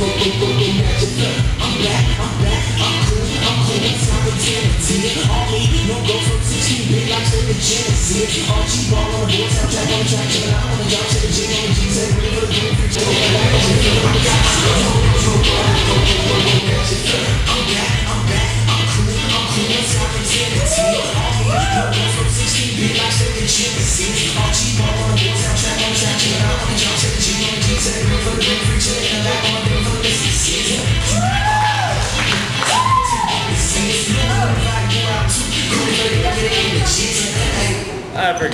I'm back, I'm back, I'm cool, I'm cool. It's my identity. All me, no go from 16 big like say the Genesis. All G ball on the board, tap track on the track, it out on the drop, check the G on the G, say for the green free, it out. I'm back, I'm back, I'm cool, I'm cool. It's my identity. All me, no go from 16 big like say the Genesis. All G ball on the board, tap track on the track, it out on the drop, check the on the G, say for the green free, Africa.